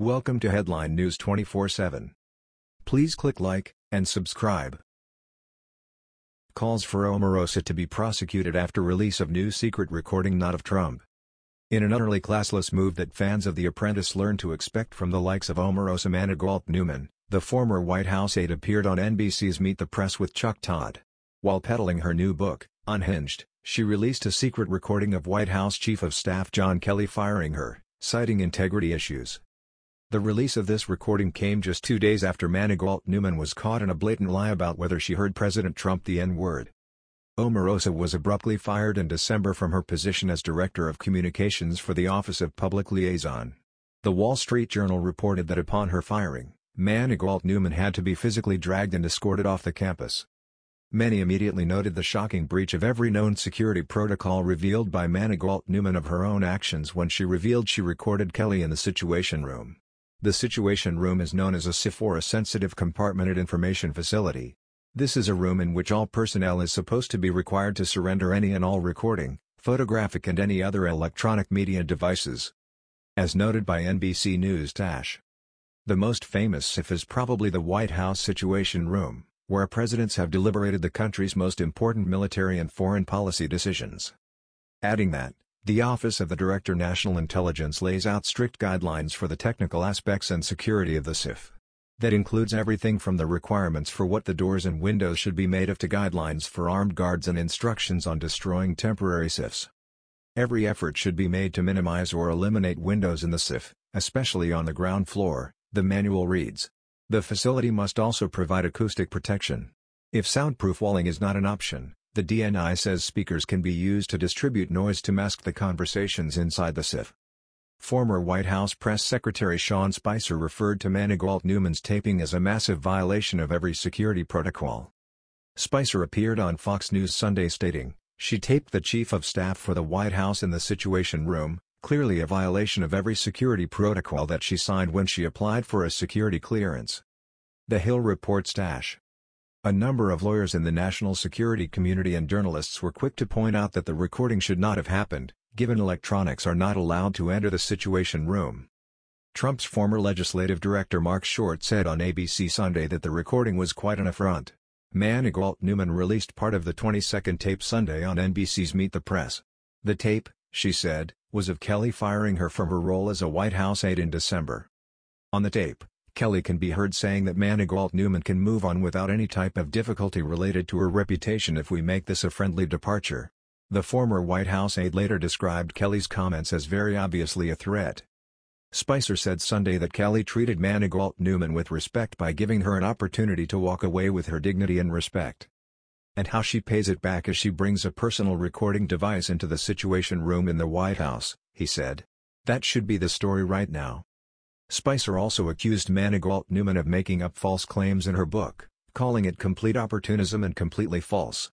Welcome to Headline News 24/7. Please click like and subscribe. Calls for Omarosa to be prosecuted after release of new secret recording not of Trump. In an utterly classless move that fans of The Apprentice learned to expect from the likes of Omarosa Manigault Newman, the former White House aide appeared on NBC's Meet the Press with Chuck Todd. While peddling her new book, Unhinged, she released a secret recording of White House Chief of Staff John Kelly firing her, citing integrity issues. The release of this recording came just two days after Manigault Newman was caught in a blatant lie about whether she heard President Trump the N-word. Omarosa was abruptly fired in December from her position as Director of Communications for the Office of Public Liaison. The Wall Street Journal reported that upon her firing, Manigault Newman had to be physically dragged and escorted off the campus. Many immediately noted the shocking breach of every known security protocol revealed by Manigault Newman of her own actions when she revealed she recorded Kelly in the Situation Room. The Situation Room is known as a SCIF a Sensitive Compartmented Information Facility. This is a room in which all personnel is supposed to be required to surrender any and all recording, photographic and any other electronic media devices. As noted by NBC News Tash. The most famous SCIF is probably the White House Situation Room, where presidents have deliberated the country's most important military and foreign policy decisions. Adding that, the Office of the Director National Intelligence lays out strict guidelines for the technical aspects and security of the SCIF. That includes everything from the requirements for what the doors and windows should be made of to guidelines for armed guards and instructions on destroying temporary SCIFs. Every effort should be made to minimize or eliminate windows in the SCIF, especially on the ground floor, the manual reads. The facility must also provide acoustic protection. If soundproof walling is not an option, the DNI says speakers can be used to distribute noise to mask the conversations inside the SCIF. Former White House Press Secretary Sean Spicer referred to Manigault Newman's taping as a massive violation of every security protocol. Spicer appeared on Fox News Sunday stating, she taped the Chief of Staff for the White House in the Situation Room, clearly a violation of every security protocol that she signed when she applied for a security clearance. The Hill reports Dash. A number of lawyers in the national security community and journalists were quick to point out that the recording should not have happened, given electronics are not allowed to enter the Situation Room. Trump's former legislative director Marc Short said on ABC Sunday that the recording was quite an affront. Manigault Newman released part of the 20-second tape Sunday on NBC's Meet the Press. The tape, she said, was of Kelly firing her from her role as a White House aide in December. On the tape, Kelly can be heard saying that Manigault Newman can move on without any type of difficulty related to her reputation if we make this a friendly departure. The former White House aide later described Kelly's comments as very obviously a threat. Spicer said Sunday that Kelly treated Manigault Newman with respect by giving her an opportunity to walk away with her dignity and respect. And how she pays it back as she brings a personal recording device into the Situation Room in the White House, he said. That should be the story right now. Spicer also accused Manigault Newman of making up false claims in her book, calling it complete opportunism and completely false.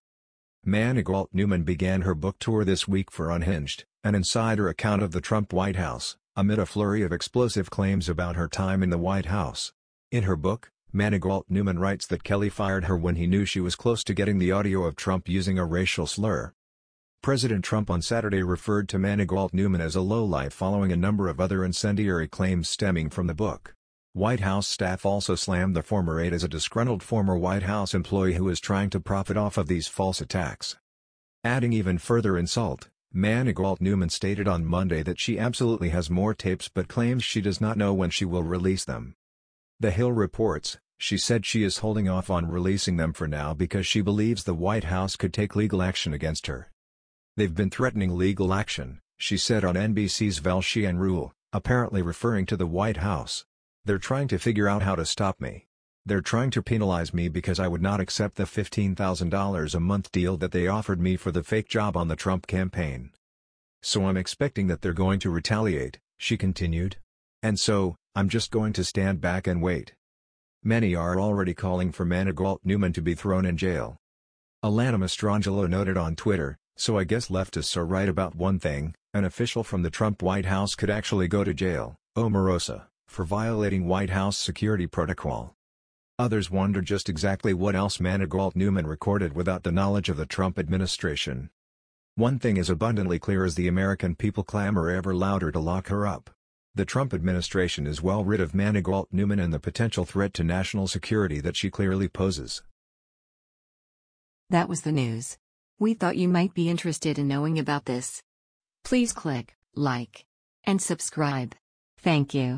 Manigault Newman began her book tour this week for Unhinged, an insider account of the Trump White House, amid a flurry of explosive claims about her time in the White House. In her book, Manigault Newman writes that Kelly fired her when he knew she was close to getting the audio of Trump using a racial slur. President Trump on Saturday referred to Manigault Newman as a lowlife following a number of other incendiary claims stemming from the book. White House staff also slammed the former aide as a disgruntled former White House employee who is trying to profit off of these false attacks. Adding even further insult, Manigault Newman stated on Monday that she absolutely has more tapes but claims she does not know when she will release them. The Hill reports, she said she is holding off on releasing them for now because she believes the White House could take legal action against her. They've been threatening legal action, she said on NBC's Velshi and Ruhle, apparently referring to the White House. They're trying to figure out how to stop me. They're trying to penalize me because I would not accept the $15,000 a month deal that they offered me for the fake job on the Trump campaign. So I'm expecting that they're going to retaliate, she continued. And so, I'm just going to stand back and wait. Many are already calling for Manigault Newman to be thrown in jail. Alana Mastrangelo noted on Twitter, so I guess leftists are right about one thing, an official from the Trump White House could actually go to jail, Omarosa, for violating White House security protocol. Others wonder just exactly what else Manigault Newman recorded without the knowledge of the Trump administration. One thing is abundantly clear as the American people clamor ever louder to lock her up. The Trump administration is well rid of Manigault Newman and the potential threat to national security that she clearly poses. That was the news. We thought you might be interested in knowing about this. Please click like and subscribe. Thank you.